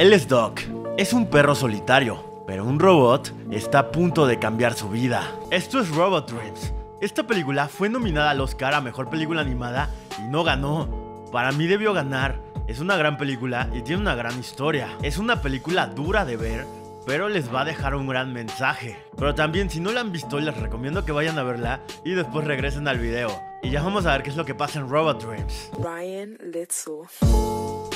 Él es Doc. Es un perro solitario, pero un robot está a punto de cambiar su vida. Esto es Robot Dreams. Esta película fue nominada al Oscar a Mejor Película Animada y no ganó. Para mí debió ganar. Es una gran película y tiene una gran historia. Es una película dura de ver, pero les va a dejar un gran mensaje. Pero también si no la han visto les recomiendo que vayan a verla y después regresen al video. Y ya vamos a ver qué es lo que pasa en Robot Dreams. Ryan.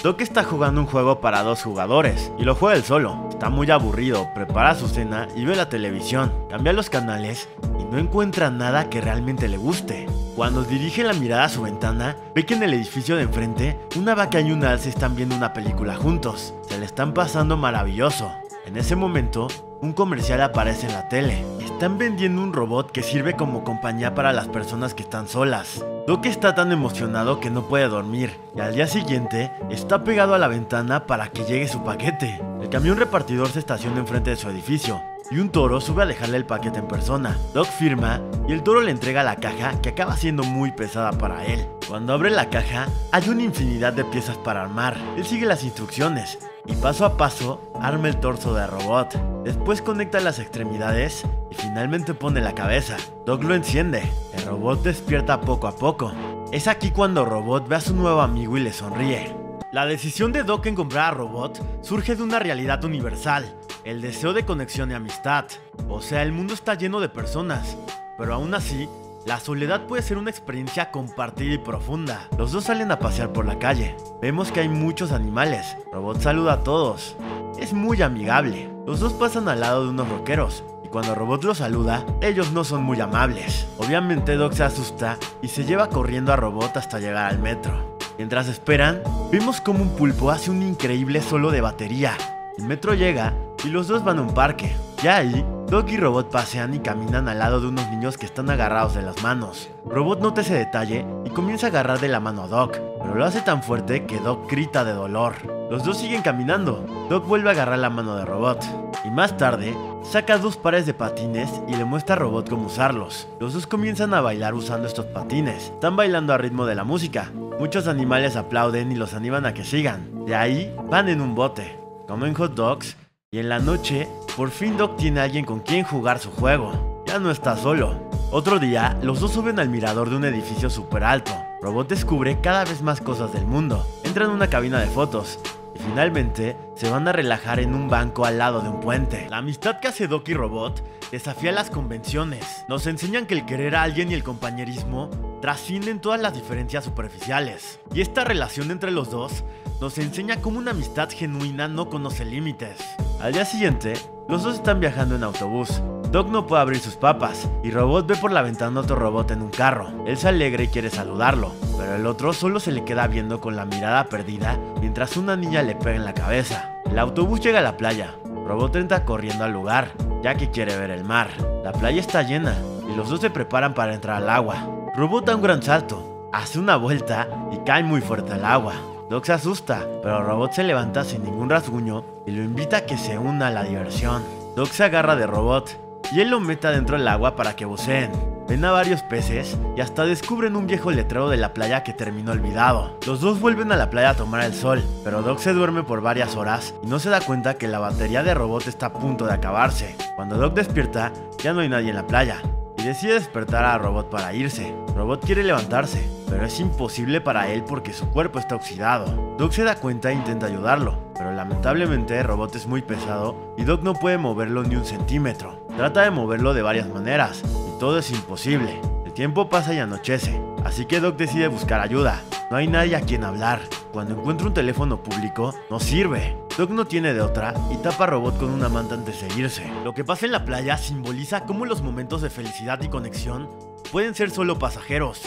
Doc está jugando un juego para dos jugadores y lo juega él solo. Está muy aburrido, prepara su cena y ve la televisión. Cambia los canales y no encuentra nada que realmente le guste. Cuando dirige la mirada a su ventana, ve que en el edificio de enfrente, una vaca y un alce están viendo una película juntos. Se le están pasando maravilloso. En ese momento, un comercial aparece en la tele. Están vendiendo un robot que sirve como compañía para las personas que están solas. Doc está tan emocionado que no puede dormir y al día siguiente está pegado a la ventana para que llegue su paquete. El camión repartidor se estaciona enfrente de su edificio y un toro sube a dejarle el paquete en persona. Doc firma y el toro le entrega la caja que acaba siendo muy pesada para él. Cuando abre la caja hay una infinidad de piezas para armar. Él sigue las instrucciones y paso a paso arma el torso de robot. Después conecta las extremidades y finalmente pone la cabeza. Doc lo enciende. El robot despierta poco a poco. Es aquí cuando Robot ve a su nuevo amigo y le sonríe. La decisión de Doc en comprar a Robot surge de una realidad universal, el deseo de conexión y amistad. O sea, el mundo está lleno de personas, pero aún así, la soledad puede ser una experiencia compartida y profunda. Los dos salen a pasear por la calle. Vemos que hay muchos animales. Robot saluda a todos. Es muy amigable. Los dos pasan al lado de unos rockeros. Y cuando Robot los saluda, ellos no son muy amables. Obviamente Doc se asusta y se lleva corriendo a Robot hasta llegar al metro. Mientras esperan, vemos como un pulpo hace un increíble solo de batería. El metro llega y los dos van a un parque. Ya ahí, Doc y Robot pasean y caminan al lado de unos niños que están agarrados de las manos. Robot nota ese detalle y comienza a agarrar de la mano a Doc, pero lo hace tan fuerte que Doc grita de dolor. Los dos siguen caminando. Doc vuelve a agarrar la mano de Robot. Y más tarde, saca dos pares de patines y le muestra a Robot cómo usarlos. Los dos comienzan a bailar usando estos patines. Están bailando a ritmo de la música. Muchos animales aplauden y los animan a que sigan. De ahí, van en un bote. Comen hot dogs y en la noche, por fin Doc tiene a alguien con quien jugar su juego. Ya no está solo. Otro día, los dos suben al mirador de un edificio súper alto. Robot descubre cada vez más cosas del mundo. Entra en una cabina de fotos. Y finalmente, se van a relajar en un banco al lado de un puente. La amistad que hace Doc y Robot desafía las convenciones. Nos enseñan que el querer a alguien y el compañerismo trascienden todas las diferencias superficiales. Y esta relación entre los dos nos enseña cómo una amistad genuina no conoce límites. Al día siguiente, los dos están viajando en autobús. Doc no puede abrir sus papas y Robot ve por la ventana otro robot en un carro. Él se alegra y quiere saludarlo, pero el otro solo se le queda viendo con la mirada perdida mientras una niña le pega en la cabeza. El autobús llega a la playa. Robot entra corriendo al lugar, ya que quiere ver el mar. La playa está llena y los dos se preparan para entrar al agua. Robot da un gran salto, hace una vuelta y cae muy fuerte al agua. Doc se asusta, pero Robot se levanta sin ningún rasguño y lo invita a que se una a la diversión. Doc se agarra de Robot y él lo mete dentro del agua para que buceen. Ven a varios peces y hasta descubren un viejo letrero de la playa que terminó olvidado. Los dos vuelven a la playa a tomar el sol, pero Doc se duerme por varias horas y no se da cuenta que la batería de Robot está a punto de acabarse. Cuando Doc despierta, ya no hay nadie en la playa decide despertar a Robot para irse. Robot quiere levantarse, pero es imposible para él porque su cuerpo está oxidado. Doc se da cuenta e intenta ayudarlo, pero lamentablemente Robot es muy pesado y Doc no puede moverlo ni un centímetro. Trata de moverlo de varias maneras y todo es imposible. El tiempo pasa y anochece, así que Doc decide buscar ayuda. No hay nadie a quien hablar. Cuando encuentra un teléfono público, no sirve. Doc no tiene de otra y tapa a Robot con una manta antes de seguirse. Lo que pasa en la playa simboliza cómo los momentos de felicidad y conexión pueden ser solo pasajeros.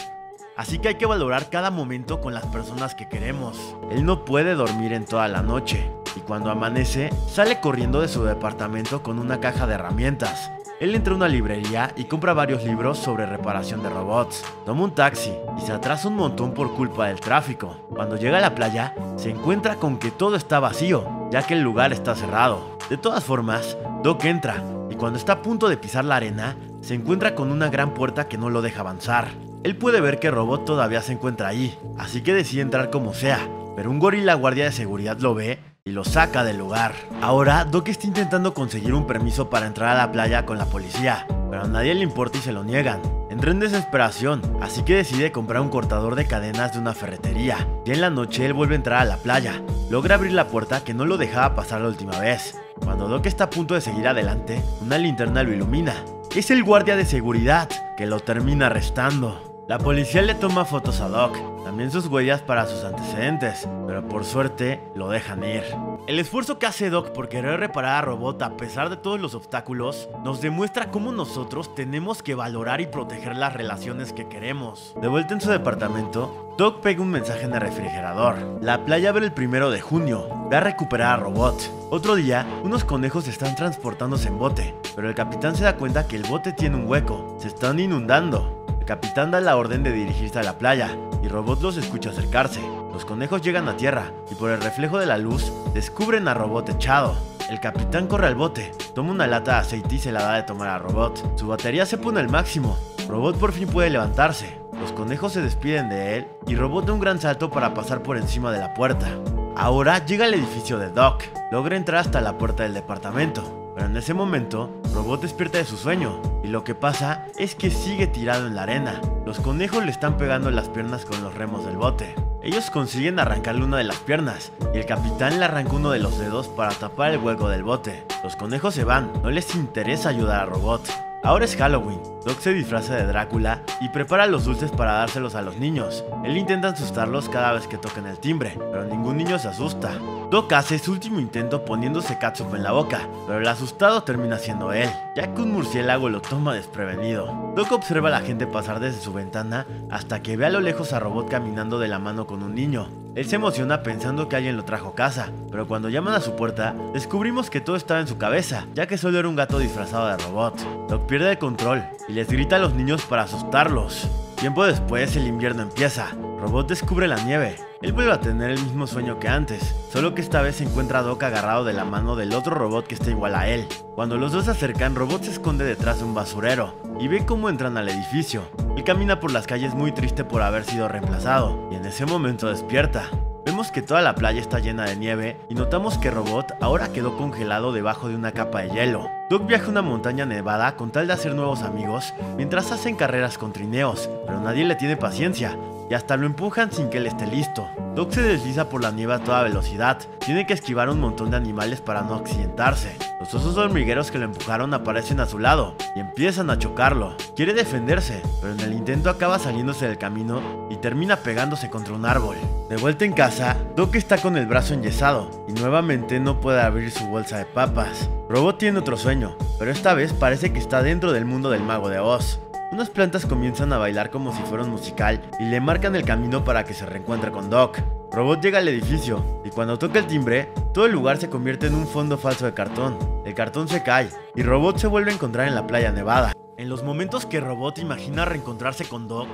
Así que hay que valorar cada momento con las personas que queremos. Él no puede dormir en toda la noche y cuando amanece sale corriendo de su departamento con una caja de herramientas. Él entra a una librería y compra varios libros sobre reparación de robots. Toma un taxi y se atrasa un montón por culpa del tráfico. Cuando llega a la playa, se encuentra con que todo está vacío, ya que el lugar está cerrado. De todas formas, Doc entra y cuando está a punto de pisar la arena, se encuentra con una gran puerta que no lo deja avanzar. Él puede ver que Robot todavía se encuentra ahí, así que decide entrar como sea, pero un gorila guardia de seguridad lo ve y lo saca del lugar. Ahora, Doc está intentando conseguir un permiso para entrar a la playa con la policía, pero a nadie le importa y se lo niegan. Entra en desesperación, así que decide comprar un cortador de cadenas de una ferretería. Y en la noche él vuelve a entrar a la playa. Logra abrir la puerta que no lo dejaba pasar la última vez. Cuando Doc está a punto de seguir adelante, una linterna lo ilumina. Es el guardia de seguridad, que lo termina arrestando. La policía le toma fotos a Doc, también sus huellas para sus antecedentes, pero por suerte lo dejan ir. El esfuerzo que hace Doc por querer reparar a Robot a pesar de todos los obstáculos nos demuestra cómo nosotros tenemos que valorar y proteger las relaciones que queremos. De vuelta en su departamento, Doc pega un mensaje en el refrigerador. La playa abre el primero de junio. Ve a recuperar a Robot. Otro día, unos conejos están transportándose en bote, pero el capitán se da cuenta que el bote tiene un hueco. Se están inundando capitán da la orden de dirigirse a la playa y Robot los escucha acercarse. Los conejos llegan a tierra y por el reflejo de la luz descubren a Robot echado. El capitán corre al bote, toma una lata de aceite y se la da de tomar a Robot. Su batería se pone al máximo. Robot por fin puede levantarse. Los conejos se despiden de él y Robot da un gran salto para pasar por encima de la puerta. Ahora llega al edificio de Doc. Logra entrar hasta la puerta del departamento. Pero en ese momento, Robot despierta de su sueño y lo que pasa es que sigue tirado en la arena. Los conejos le están pegando las piernas con los remos del bote. Ellos consiguen arrancarle una de las piernas y el capitán le arranca uno de los dedos para tapar el hueco del bote. Los conejos se van, no les interesa ayudar a Robot. Ahora es Halloween. Doc se disfraza de Drácula y prepara los dulces para dárselos a los niños. Él intenta asustarlos cada vez que toquen el timbre, pero ningún niño se asusta. Doc hace su último intento poniéndose catsup en la boca, pero el asustado termina siendo él, ya que un murciélago lo toma desprevenido. Doc observa a la gente pasar desde su ventana hasta que ve a lo lejos a Robot caminando de la mano con un niño. Él se emociona pensando que alguien lo trajo a casa, pero cuando llaman a su puerta, descubrimos que todo estaba en su cabeza, ya que solo era un gato disfrazado de robot. Doc pierde el control y les grita a los niños para asustarlos. Tiempo después el invierno empieza. Robot descubre la nieve. Él vuelve a tener el mismo sueño que antes, solo que esta vez se encuentra a Doc agarrado de la mano del otro robot que está igual a él. Cuando los dos se acercan, Robot se esconde detrás de un basurero y ve cómo entran al edificio. Él camina por las calles muy triste por haber sido reemplazado, y en ese momento despierta. Vemos que toda la playa está llena de nieve y notamos que Robot ahora quedó congelado debajo de una capa de hielo. Doc viaja a una montaña nevada con tal de hacer nuevos amigos mientras hacen carreras con trineos, pero nadie le tiene paciencia y hasta lo empujan sin que él esté listo. Doc se desliza por la nieve a toda velocidad, tiene que esquivar un montón de animales para no accidentarse. Los osos hormigueros que lo empujaron aparecen a su lado y empiezan a chocarlo. Quiere defenderse, pero en el intento acaba saliéndose del camino y termina pegándose contra un árbol. De vuelta en casa, Doc está con el brazo enyesado y nuevamente no puede abrir su bolsa de papas. Robot tiene otro sueño, pero esta vez parece que está dentro del mundo del mago de Oz. Unas plantas comienzan a bailar como si fuera un musical y le marcan el camino para que se reencuentre con Doc. Robot llega al edificio y cuando toca el timbre, todo el lugar se convierte en un fondo falso de cartón. El cartón se cae y Robot se vuelve a encontrar en la playa nevada. En los momentos que Robot imagina reencontrarse con Doc,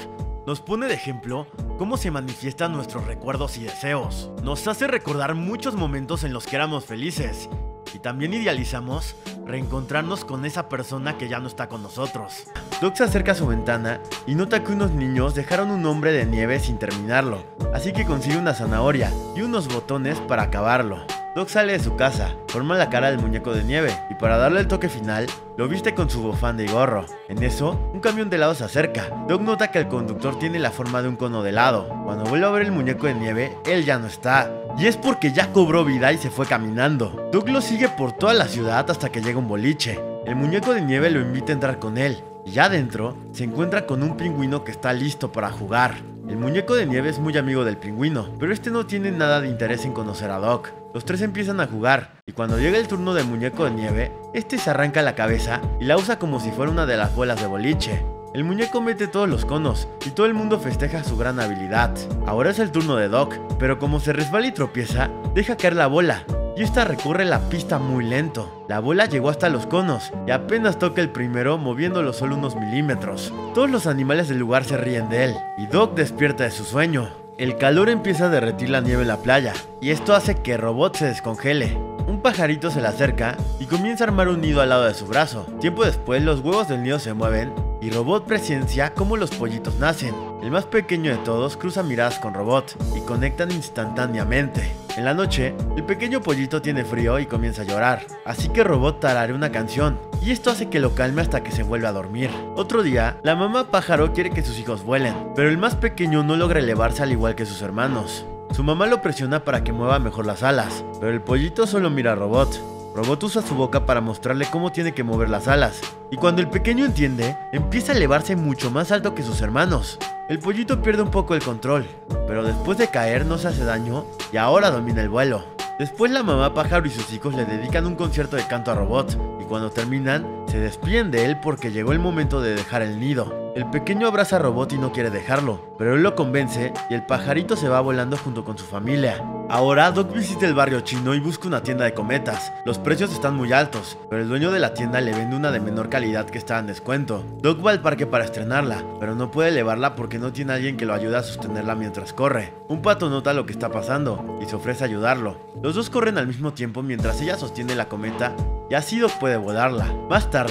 nos pone de ejemplo cómo se manifiestan nuestros recuerdos y deseos. Nos hace recordar muchos momentos en los que éramos felices y también idealizamos reencontrarnos con esa persona que ya no está con nosotros. Doc se acerca a su ventana y nota que unos niños dejaron un hombre de nieve sin terminarlo, así que consigue una zanahoria y unos botones para acabarlo. Doc sale de su casa, forma la cara del muñeco de nieve y para darle el toque final, lo viste con su bufanda y gorro. En eso, un camión de helado se acerca. Doc nota que el conductor tiene la forma de un cono de helado. Cuando vuelve a ver el muñeco de nieve, él ya no está. Y es porque ya cobró vida y se fue caminando. Doc lo sigue por toda la ciudad hasta que llega un boliche. El muñeco de nieve lo invita a entrar con él. Y ya adentro, se encuentra con un pingüino que está listo para jugar. El muñeco de nieve es muy amigo del pingüino, pero este no tiene nada de interés en conocer a Doc. Los tres empiezan a jugar, y cuando llega el turno del muñeco de nieve, este se arranca la cabeza y la usa como si fuera una de las bolas de boliche. El muñeco mete todos los conos y todo el mundo festeja su gran habilidad. Ahora es el turno de Doc, pero como se resbala y tropieza, deja caer la bola y esta recorre la pista muy lento. La bola llegó hasta los conos y apenas toca el primero moviéndolo solo unos milímetros. Todos los animales del lugar se ríen de él y Doc despierta de su sueño. El calor empieza a derretir la nieve en la playa y esto hace que Robot se descongele. Un pajarito se le acerca y comienza a armar un nido al lado de su brazo. Tiempo después los huevos del nido se mueven y Robot presencia cómo los pollitos nacen. El más pequeño de todos cruza miradas con Robot y conectan instantáneamente. En la noche, el pequeño pollito tiene frío y comienza a llorar, así que Robot tarare una canción, y esto hace que lo calme hasta que se vuelve a dormir. Otro día, la mamá pájaro quiere que sus hijos vuelen, pero el más pequeño no logra elevarse al igual que sus hermanos. Su mamá lo presiona para que mueva mejor las alas, pero el pollito solo mira a Robot. Robot usa su boca para mostrarle cómo tiene que mover las alas, y cuando el pequeño entiende, empieza a elevarse mucho más alto que sus hermanos. El pollito pierde un poco el control, pero después de caer no se hace daño y ahora domina el vuelo. Después la mamá pájaro y sus hijos le dedican un concierto de canto a Robot, y cuando terminan, se despiden de él porque llegó el momento de dejar el nido. El pequeño abraza a Robot y no quiere dejarlo, pero él lo convence y el pajarito se va volando junto con su familia. Ahora Doc visita el barrio chino y busca una tienda de cometas. Los precios están muy altos, pero el dueño de la tienda le vende una de menor calidad que está en descuento. Doc va al parque para estrenarla, pero no puede elevarla porque no tiene alguien que lo ayude a sostenerla mientras corre. Un pato nota lo que está pasando y se ofrece a ayudarlo. Los dos corren al mismo tiempo mientras ella sostiene la cometa y así Doc puede volarla. Más tarde,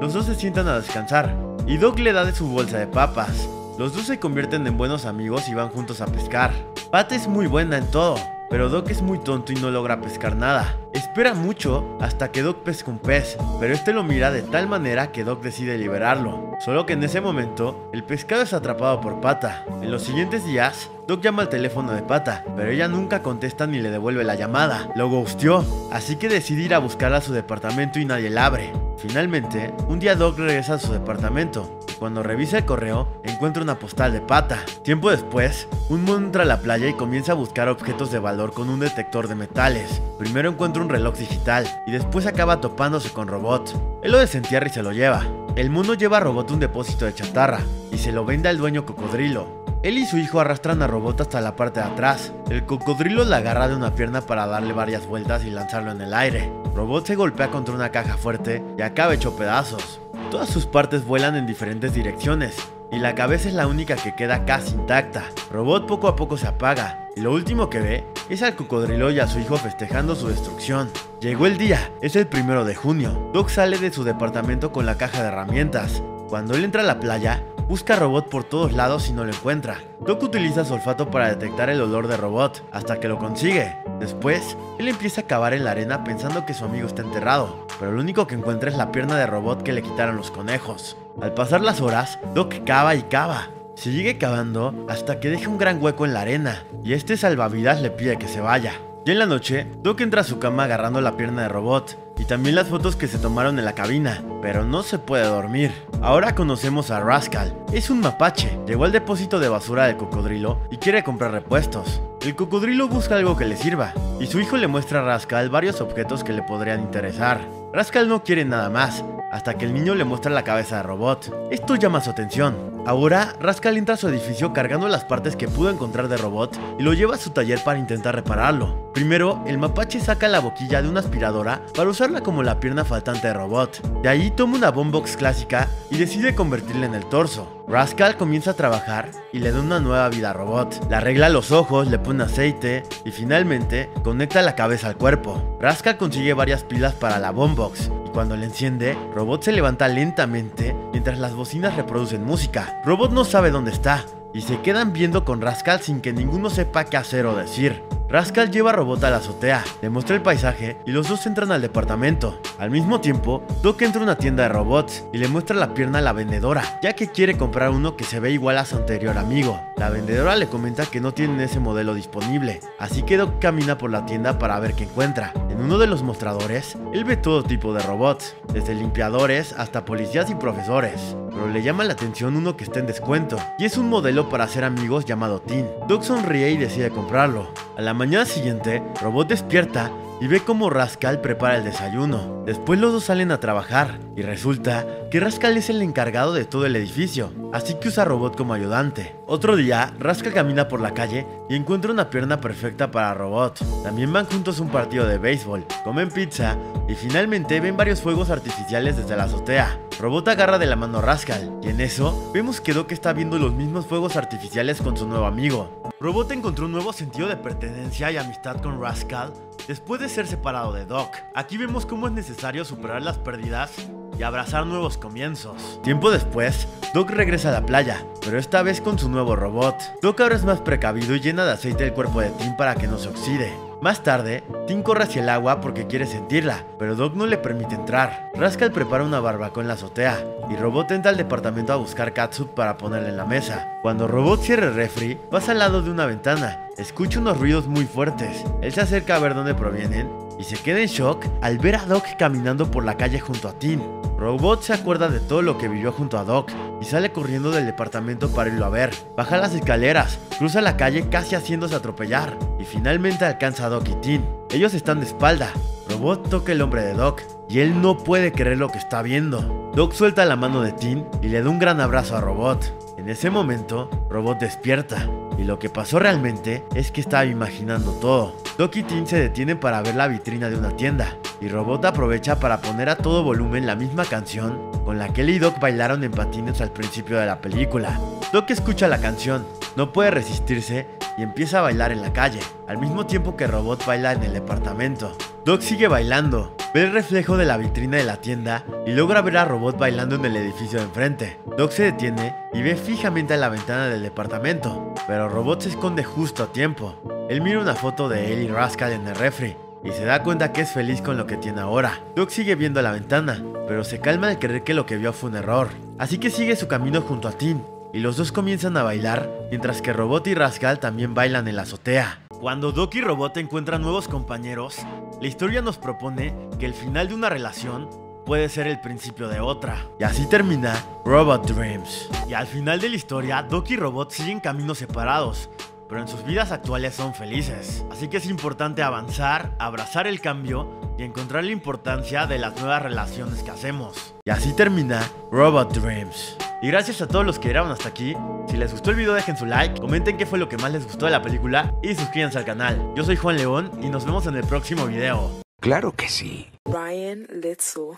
los dos se sientan a descansar y Doc le da de su bolsa de papas. Los dos se convierten en buenos amigos y van juntos a pescar. Pat es muy buena en todo, pero Doc es muy tonto y no logra pescar nada. Espera mucho hasta que Doc pesca un pez, pero este lo mira de tal manera que Doc decide liberarlo. Solo que en ese momento, el pescado es atrapado por Pata. En los siguientes días, Doc llama al teléfono de Pata, pero ella nunca contesta ni le devuelve la llamada. Lo ghostió, así que decide ir a buscarla a su departamento y nadie la abre. Finalmente, un día Doc regresa a su departamento. Cuando revisa el correo, encuentra una postal de pata. Tiempo después, un mono entra a la playa y comienza a buscar objetos de valor con un detector de metales. Primero encuentra un reloj digital y después acaba topándose con Robot. Él lo desentierra y se lo lleva. El mono lleva a Robot un depósito de chatarra y se lo vende al dueño cocodrilo. Él y su hijo arrastran a Robot hasta la parte de atrás. El cocodrilo la agarra de una pierna para darle varias vueltas y lanzarlo en el aire. Robot se golpea contra una caja fuerte y acaba hecho pedazos. Todas sus partes vuelan en diferentes direcciones y la cabeza es la única que queda casi intacta. Robot poco a poco se apaga y lo último que ve es al cocodrilo y a su hijo festejando su destrucción. Llegó el día, es el primero de junio. Doc sale de su departamento con la caja de herramientas. Cuando él entra a la playa, busca Robot por todos lados y no lo encuentra. Doc utiliza su olfato para detectar el olor de Robot hasta que lo consigue. Después, él empieza a cavar en la arena pensando que su amigo está enterrado, pero lo único que encuentra es la pierna de Robot que le quitaron los conejos. Al pasar las horas, Doc cava y cava. Sigue cavando hasta que deja un gran hueco en la arena, y este salvavidas le pide que se vaya. Y en la noche, Doc entra a su cama agarrando la pierna de Robot, y también las fotos que se tomaron en la cabina, pero no se puede dormir. Ahora conocemos a Rascal, es un mapache, llegó al depósito de basura del cocodrilo y quiere comprar repuestos. El cocodrilo busca algo que le sirva, y su hijo le muestra a Rascal varios objetos que le podrían interesar. Rascal no quiere nada más, hasta que el niño le muestra la cabeza de robot. Esto llama su atención. Ahora, Rascal entra a su edificio cargando las partes que pudo encontrar de robot y lo lleva a su taller para intentar repararlo. Primero, el mapache saca la boquilla de una aspiradora para usarla como la pierna faltante de robot. De ahí toma una boombox clásica y decide convertirla en el torso. Rascal comienza a trabajar y le da una nueva vida a Robot. Le arregla los ojos, le pone aceite y finalmente conecta la cabeza al cuerpo. Rascal consigue varias pilas para la y cuando le enciende, Robot se levanta lentamente mientras las bocinas reproducen música. Robot no sabe dónde está y se quedan viendo con Rascal sin que ninguno sepa qué hacer o decir. Rascal lleva a Robot a la azotea, le muestra el paisaje y los dos entran al departamento. Al mismo tiempo, Doc entra a una tienda de robots y le muestra la pierna a la vendedora, ya que quiere comprar uno que se ve igual a su anterior amigo. La vendedora le comenta que no tienen ese modelo disponible, así que Doc camina por la tienda para ver qué encuentra. En uno de los mostradores, él ve todo tipo de robots, desde limpiadores hasta policías y profesores, pero le llama la atención uno que está en descuento, y es un modelo para hacer amigos llamado Tin. Doc sonríe y decide comprarlo. A la mañana siguiente, Robot despierta y ve cómo Rascal prepara el desayuno. Después los dos salen a trabajar y resulta que Rascal es el encargado de todo el edificio, así que usa a Robot como ayudante. Otro día, Rascal camina por la calle y encuentra una pierna perfecta para Robot. También van juntos un partido de béisbol, comen pizza y finalmente ven varios fuegos artificiales desde la azotea. Robot agarra de la mano a Rascal y en eso vemos que Doc está viendo los mismos fuegos artificiales con su nuevo amigo. Robot encontró un nuevo sentido de pertenencia y amistad con Rascal después de ser separado de Doc. Aquí vemos cómo es necesario superar las pérdidas y abrazar nuevos comienzos. Tiempo después, Doc regresa a la playa, pero esta vez con su nuevo robot. Doc ahora es más precavido y llena de aceite el cuerpo de Tim para que no se oxide. Más tarde, Tim corre hacia el agua porque quiere sentirla, pero Doc no le permite entrar. Rascal prepara una barbacoa en la azotea y Robot entra al departamento a buscar catsup para ponerla en la mesa. Cuando Robot cierra el refri, pasa al lado de una ventana, escucha unos ruidos muy fuertes. Él se acerca a ver dónde provienen y se queda en shock al ver a Doc caminando por la calle junto a Tim. Robot se acuerda de todo lo que vivió junto a Doc y sale corriendo del departamento para irlo a ver. Baja las escaleras, cruza la calle casi haciéndose atropellar y finalmente alcanza a Doc y Tim. Ellos están de espalda. Robot toca el hombre de Doc y él no puede creer lo que está viendo. Doc suelta la mano de Tim y le da un gran abrazo a Robot. En ese momento, Robot despierta y lo que pasó realmente es que estaba imaginando todo. Doc y Tim se detienen para ver la vitrina de una tienda y Robot aprovecha para poner a todo volumen la misma canción con la que él y Doc bailaron en patines al principio de la película. Doc escucha la canción, no puede resistirse y empieza a bailar en la calle, al mismo tiempo que Robot baila en el departamento. Doc sigue bailando, ve el reflejo de la vitrina de la tienda y logra ver a Robot bailando en el edificio de enfrente. Doc se detiene y ve fijamente a la ventana del departamento, pero Robot se esconde justo a tiempo. Él mira una foto de él y Rascal en el refri y se da cuenta que es feliz con lo que tiene ahora. Doc sigue viendo la ventana, pero se calma al creer que lo que vio fue un error. Así que sigue su camino junto a Tim, y los dos comienzan a bailar, mientras que Robot y Rascal también bailan en la azotea. Cuando Doc y Robot encuentran nuevos compañeros, la historia nos propone que el final de una relación puede ser el principio de otra. Y así termina Robot Dreams. Y al final de la historia, Doc y Robot siguen caminos separados, pero en sus vidas actuales son felices. Así que es importante avanzar, abrazar el cambio y encontrar la importancia de las nuevas relaciones que hacemos. Y así termina Robot Dreams. Y gracias a todos los que llegaron hasta aquí. Si les gustó el video dejen su like, comenten qué fue lo que más les gustó de la película y suscríbanse al canal. Yo soy Juan León y nos vemos en el próximo video. Claro que sí. Ryan Litzel.